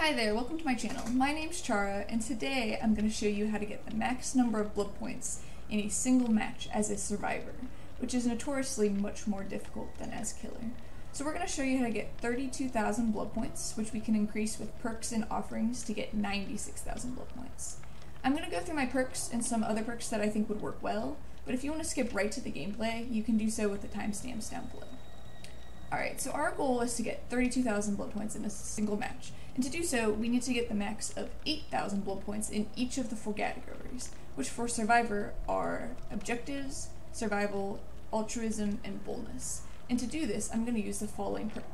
Hi there, welcome to my channel. My name's Chara, and today I'm going to show you how to get the max number of blood points in a single match as a survivor, which is notoriously much more difficult than as killer. So we're going to show you how to get 32,000 blood points, which we can increase with perks and offerings to get 96,000 blood points. I'm going to go through my perks and some other perks that I think would work well, but if you want to skip right to the gameplay, you can do so with the timestamps down below. Alright, so our goal is to get 32,000 blood points in a single match, and to do so, we need to get the max of 8,000 blood points in each of the four categories, which for Survivor are Objectives, Survival, Altruism, and Boldness. And to do this, I'm going to use the following perk.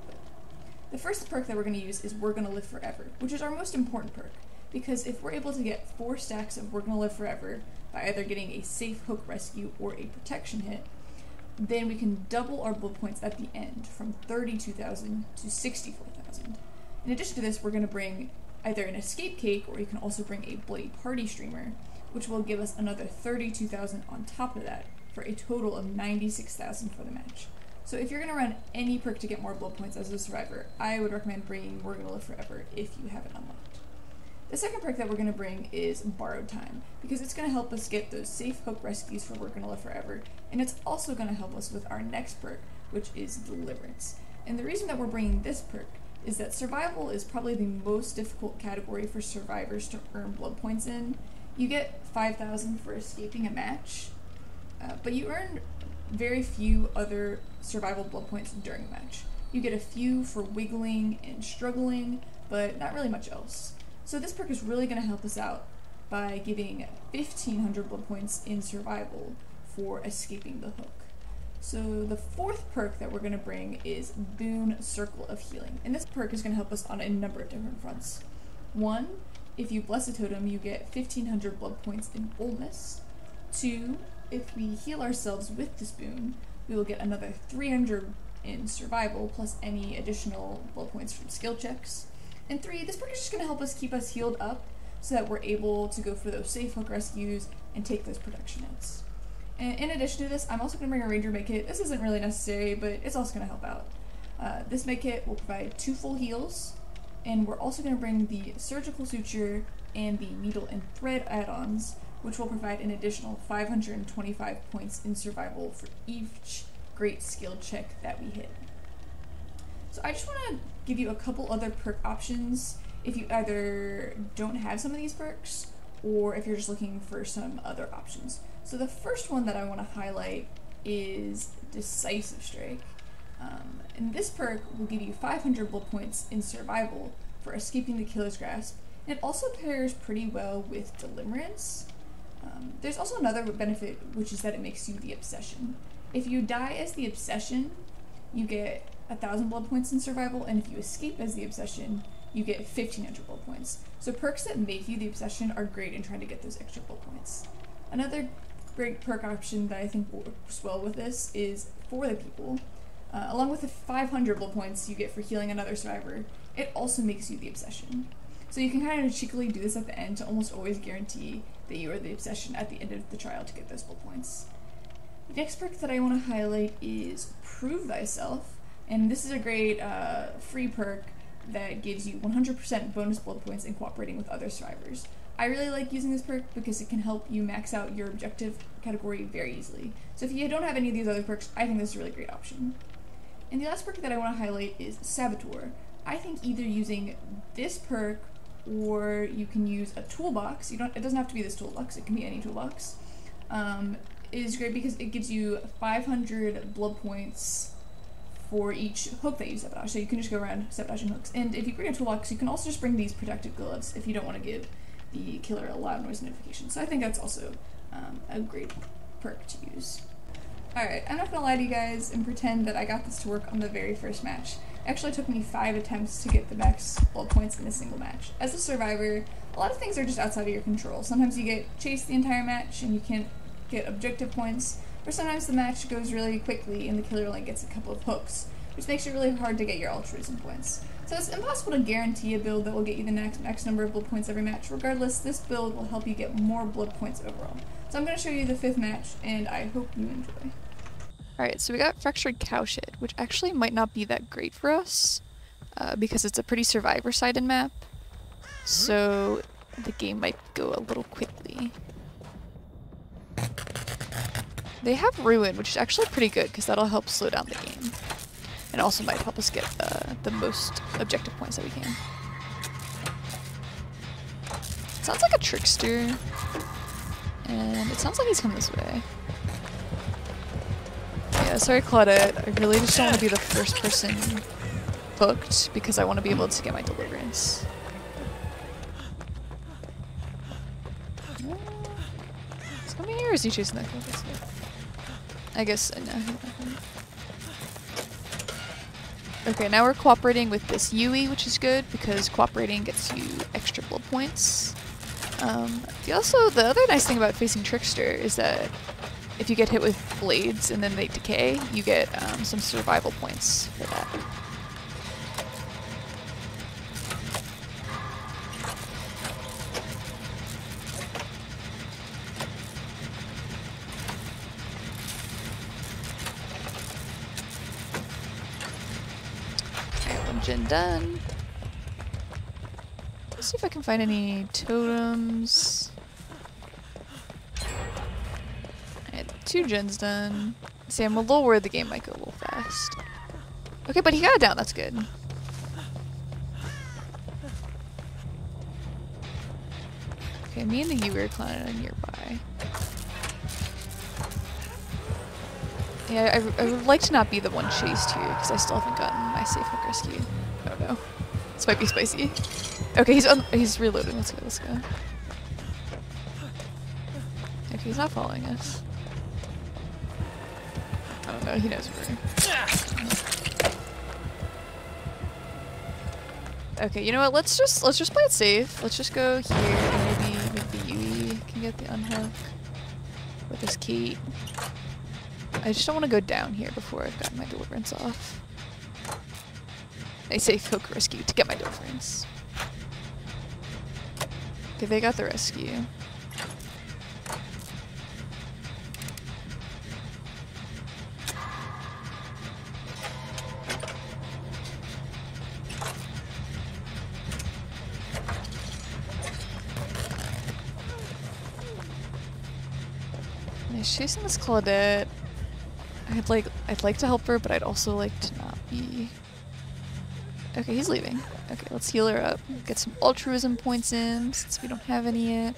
The first perk that we're going to use is We're Gonna Live Forever, which is our most important perk, because if we're able to get 4 stacks of We're Gonna Live Forever by either getting a safe hook rescue or a protection hit, then we can double our blood points at the end from 32,000 to 64,000. In addition to this, we're going to bring either an escape cake or you can also bring a bloody party streamer, which will give us another 32,000 on top of that for a total of 96,000 for the match. So if you're going to run any perk to get more blood points as a survivor, I would recommend bringing We're Gonna Live Forever if you have it unlocked. The second perk that we're going to bring is Borrowed Time, because it's going to help us get those safe hook rescues for We're Gonna Live Forever, and it's also going to help us with our next perk, which is Deliverance. And the reason that we're bringing this perk is that Survival is probably the most difficult category for survivors to earn blood points in. You get 5,000 for escaping a match, uh, but you earn very few other survival blood points during a match. You get a few for wiggling and struggling, but not really much else. So this perk is really going to help us out by giving 1500 blood points in survival for escaping the hook. So the fourth perk that we're going to bring is Boon Circle of Healing. And this perk is going to help us on a number of different fronts. One, if you bless a totem, you get 1500 blood points in boldness. Two, if we heal ourselves with this boon, we will get another 300 in survival, plus any additional blood points from skill checks. And three, this perk is just going to help us keep us healed up so that we're able to go for those safe hook rescues and take those protection hits. And in addition to this, I'm also going to bring a Ranger Medkit. This isn't really necessary, but it's also going to help out. Uh, this Medkit will provide two full heals, and we're also going to bring the Surgical Suture and the Needle and Thread add-ons, which will provide an additional 525 points in survival for each great skill check that we hit. So I just want to give you a couple other perk options if you either don't have some of these perks or if you're just looking for some other options. So the first one that I want to highlight is Decisive Strike. Um, and this perk will give you 500 blood points in survival for escaping the killer's grasp. And it also pairs pretty well with Deliverance. Um, there's also another benefit, which is that it makes you the Obsession. If you die as the Obsession, you get a thousand blood points in survival, and if you escape as the obsession, you get 1500 blood points. So perks that make you the obsession are great in trying to get those extra blood points. Another great perk option that I think works well with this is for the people. Uh, along with the 500 blood points you get for healing another survivor, it also makes you the obsession. So you can kind of cheekily do this at the end to almost always guarantee that you are the obsession at the end of the trial to get those blood points. The next perk that I want to highlight is Prove Thyself. And this is a great uh, free perk that gives you 100% bonus blood points in cooperating with other survivors. I really like using this perk because it can help you max out your objective category very easily. So if you don't have any of these other perks, I think this is a really great option. And the last perk that I want to highlight is Saboteur. I think either using this perk or you can use a toolbox. You don't. It doesn't have to be this toolbox. It can be any toolbox. Um, is great because it gives you 500 blood points for each hook that you sabotage. So you can just go around sabotaging hooks. And if you bring a toolbox, you can also just bring these protective gloves if you don't want to give the killer a loud noise notification. So I think that's also um, a great perk to use. Alright, I'm not gonna lie to you guys and pretend that I got this to work on the very first match. It actually took me five attempts to get the max blood points in a single match. As a survivor, a lot of things are just outside of your control. Sometimes you get chased the entire match and you can't get objective points, or sometimes the match goes really quickly and the killer only gets a couple of hooks, which makes it really hard to get your altruism points. So it's impossible to guarantee a build that will get you the next max number of blood points every match. Regardless, this build will help you get more blood points overall. So I'm going to show you the fifth match, and I hope you enjoy. Alright, so we got Fractured Cowshed, which actually might not be that great for us, uh, because it's a pretty survivor-sided map. So the game might go a little quickly. They have Ruin, which is actually pretty good because that'll help slow down the game. And also might help us get uh, the most objective points that we can. Sounds like a trickster. And it sounds like he's coming this way. Yeah, sorry Claudette. I really just don't want to be the first person booked because I want to be able to get my deliverance. Is he coming here or is he chasing that focus? I guess, uh, no. Okay, now we're cooperating with this Yui, which is good because cooperating gets you extra blood points. Um, also, the other nice thing about facing Trickster is that if you get hit with blades and then they decay, you get um, some survival points for that. Gen done. Let's see if I can find any totems. Alright, two gens done. See, I'm a little worried the game might go a little fast. Okay, but he got it down, that's good. Okay, me and the Uber clan are nearby. Yeah, I, I would like to not be the one chased here, because I still haven't gotten safe hook rescue. Oh no. This might be spicy. Okay, he's he's reloading. Let's go, let's go. Okay, he's not following us. Oh no, he knows we're... Okay, you know what? Let's just let's just play it safe. Let's just go here and maybe maybe Yui can get the unhook with this key. I just don't want to go down here before I've gotten my deliverance off. I say hook rescue to get my deliverance. Okay, they got the rescue. Chasing this Claudette. I'd like I'd like to help her, but I'd also like to not be. Okay, he's leaving. Okay, let's heal her up. Get some altruism points in since we don't have any yet.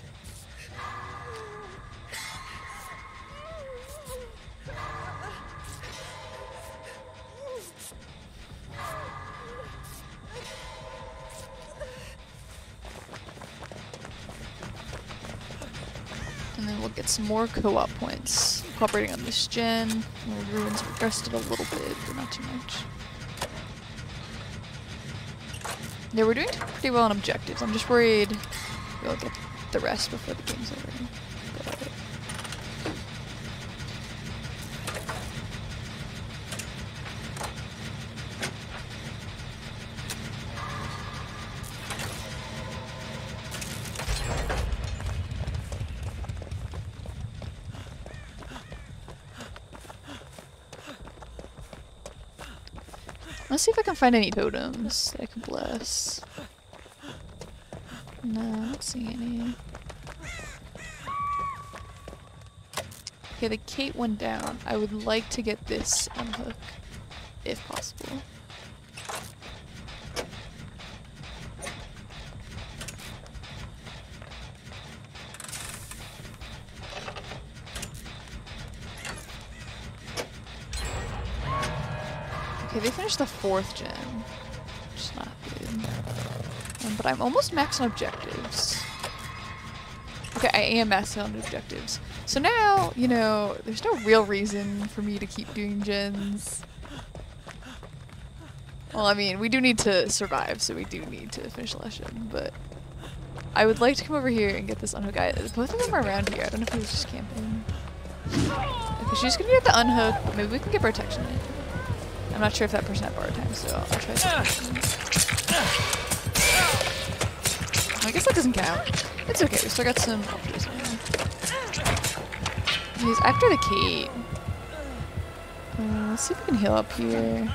And then we'll get some more co-op points. Cooperating on this gen. Ruins regressed it a little bit, but not too much. Yeah, we're doing pretty well on objectives. I'm just worried we'll get the rest before the game's over. But- Let's see if I can find any totems that I can bless. No, I don't see any. Okay, the Kate went down. I would like to get this unhook, if possible. Okay, they finished the fourth gen, which is not good. Um, but I'm almost max on objectives. Okay, I am maxing on objectives. So now, you know, there's no real reason for me to keep doing gens. Well, I mean, we do need to survive, so we do need to finish the gen, but I would like to come over here and get this unhook guy. Both of them are around here. I don't know if he was just camping. Okay, she's gonna get the unhook. Maybe we can get protection in. I'm not sure if that person had borrowed time, so I'll try protection. I guess that doesn't count. It's okay, we still got some altruism. He's after the Kate. Uh, let's see if we can heal up here.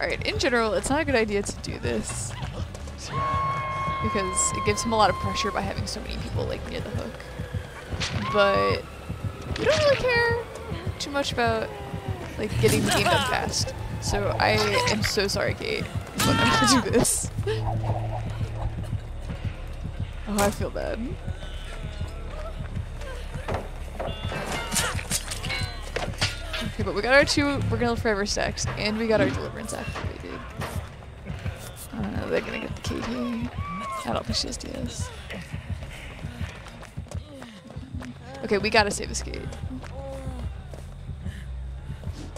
Alright, in general, it's not a good idea to do this. Because it gives him a lot of pressure by having so many people like near the hook. But we don't really care too much about like getting the game done fast. So I am so sorry, Kate, but I'm gonna do this. Oh, I feel bad. Okay, but we got our two We're gonna Forever stacks, and we got our Deliverance activated. I don't know, they're gonna get the here. I don't think she has. Okay, we gotta save gate.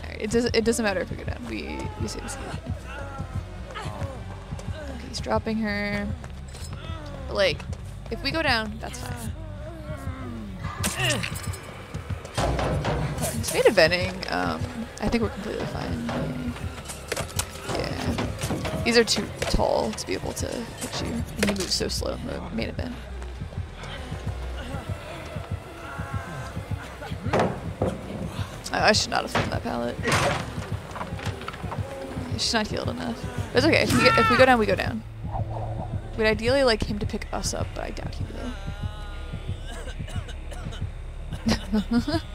Alright, it, does, it doesn't matter if we go down. We, we save this gate. Okay, he's dropping her. But like, if we go down, that's fine. Speed of venting, um, I think we're completely fine. Yeah. These are too tall to be able to hit you, and he moves so slow in the main event. I should not have thrown that pallet. She's not healed enough. But it's okay. If we, get, if we go down, we go down. We'd ideally like him to pick us up, but I doubt he will.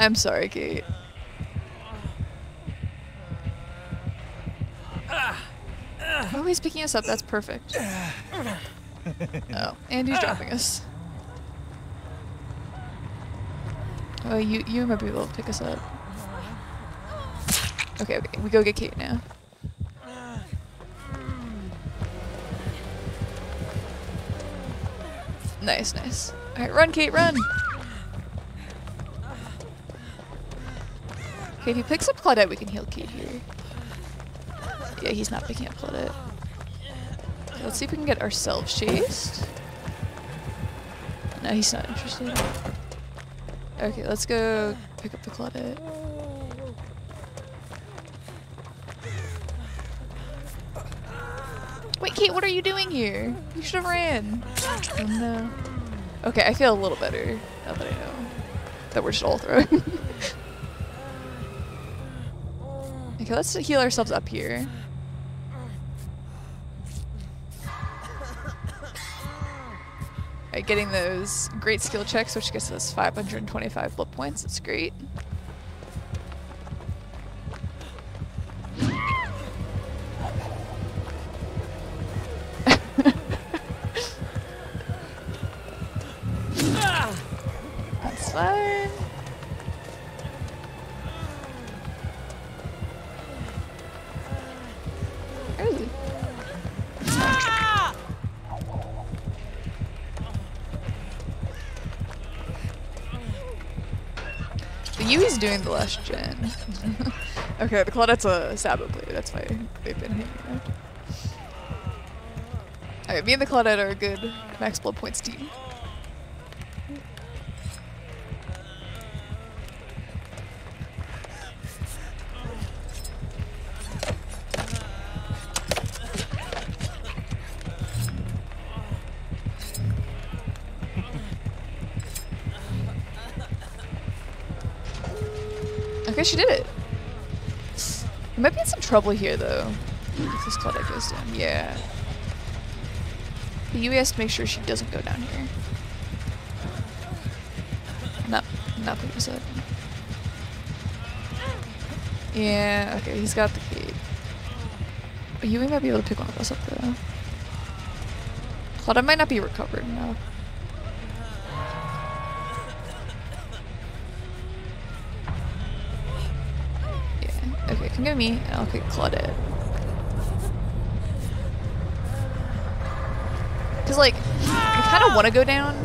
I'm sorry, Kate. Oh, he's picking us up. That's perfect. Oh, and he's dropping us. Oh, you you might be able to pick us up. Okay, okay, we go get Kate now. Nice, nice. Alright, run, Kate, run! Okay, if he picks up Claudette, we can heal Kate here. Yeah, he's not picking up Claudette. Okay, let's see if we can get ourselves chased. No, he's not interested. Okay, let's go pick up the Claudette. Wait, Kate, what are you doing here? You should have ran. Oh no. Okay, I feel a little better now that I know that we're just all throwing. okay, let's heal ourselves up here. Getting those great skill checks, which gets us 525 blood points. That's great. Doing the last gen. okay, the Claudette's a Sabo player, that's why they've been hanging out. Alright, me and the Claudette are a good max blood points team. Okay, she did it. We might be in some trouble here, though. If this Claudette goes down. Yeah. The Yui has to make sure she doesn't go down here. Not, not us up. Yeah, okay, he's got the key. But Yui might be able to pick one of us up, though. Claudette might not be recovered enough. Come get me, and I'll pick Claudette. Because, like, we kind of want to go down.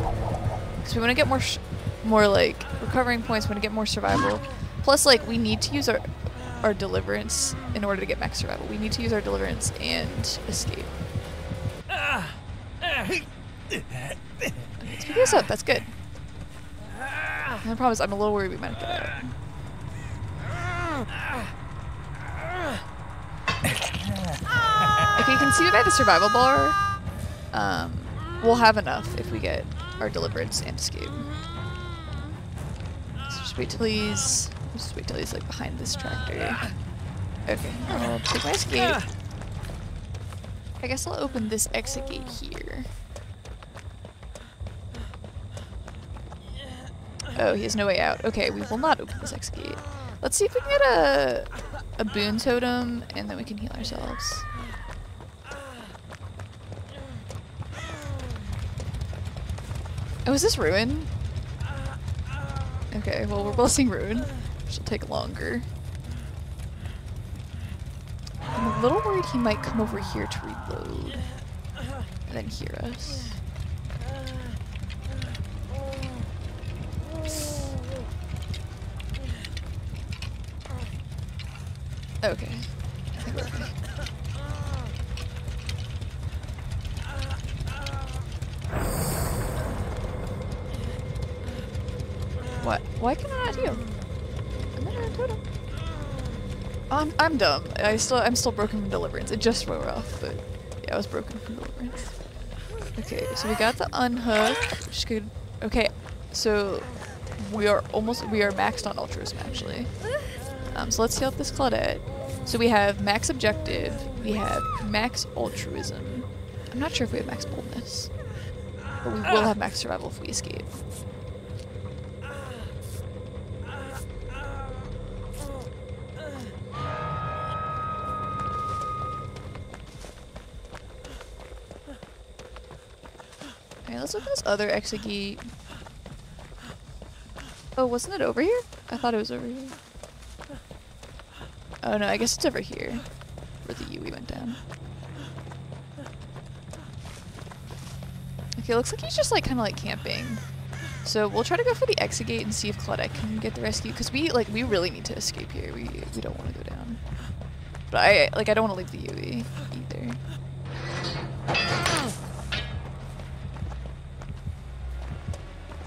Because we want to get more, more, like, recovering points. We want to get more survival. Plus, like, we need to use our, our deliverance in order to get max survival. We need to use our deliverance and escape. Let's pick this up. That's good. I promise, I'm a little worried we might get out. See by the survival bar. Um, we'll have enough if we get our deliverance and escape. So just wait till he's just wait till he's like behind this tractor. Okay, I'll take my escape. I guess I'll open this exit gate here. Oh, he has no way out. Okay, we will not open this exit gate. Let's see if we can get a a boon totem and then we can heal ourselves. Oh, is this ruin? Okay, well we're blessing ruin. Which will take longer. I'm a little worried he might come over here to reload. And then hear us. Okay. I think we're okay. What? Why can I not heal? I'm I'm, dumb. I still I'm still broken from deliverance. It just wore off, but yeah, I was broken from deliverance. Okay, so we got the unhook, which. Okay, so we are almost we are maxed on altruism actually. Um, so let's heal up this Claudette. So we have max objective, we have max altruism. I'm not sure if we have max boldness, but we will have max survival if we escape. Let's open this other exit gate. Oh, wasn't it over here? I thought it was over here. Oh no, I guess it's over here. Where the Yui went down. Okay, looks like he's just like kind of like camping. So we'll try to go for the exit gate and see if Claudette can get the rescue. Because we like we really need to escape here. We we don't want to go down. But I like I don't want to leave the Yui either.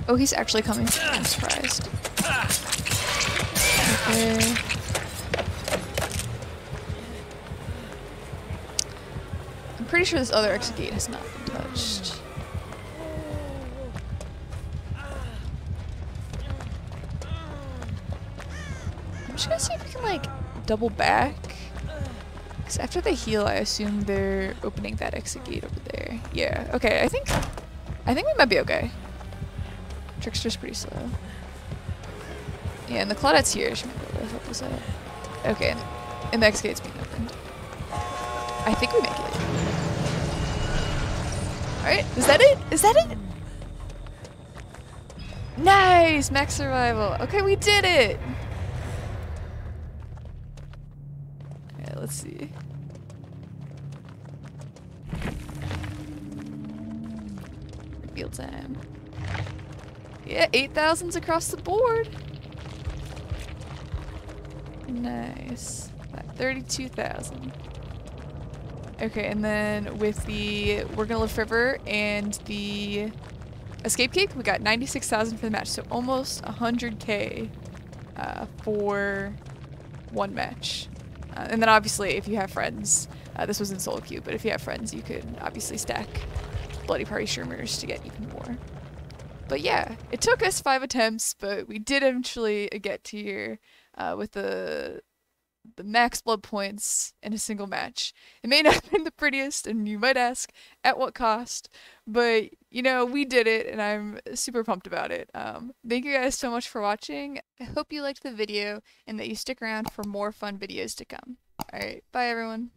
Oh, he's actually coming. I'm surprised. Okay. I'm pretty sure this other exit gate has not been touched. I'm just gonna see if we can like double back. Because after they heal, I assume they're opening that exit gate over there. Yeah, okay, I think I think we might be okay. Trickster's pretty slow. Yeah, and the Claudette's here. She might be able to help us out. Okay, and, and the X gate's being opened. I think we make it. Alright, is that it? Is that it? Nice! Max survival. Okay, we did it! Okay, let's see. Reveal time. Yeah, 8,000's across the board. Nice. About 32,000. Okay, and then with the We're Gonna Live Forever and the Escape Cake, we got 96,000 for the match. So almost 100k uh, for one match. Uh, and then obviously, if you have friends, uh, this was in solo queue, but if you have friends, you could obviously stack Bloody Party Streamers to get even more. But yeah, it took us five attempts, but we did eventually get to here uh, with the the max blood points in a single match. It may not have been the prettiest, and you might ask, at what cost? But, you know, we did it, and I'm super pumped about it. Um, thank you guys so much for watching. I hope you liked the video, and that you stick around for more fun videos to come. Alright, bye everyone.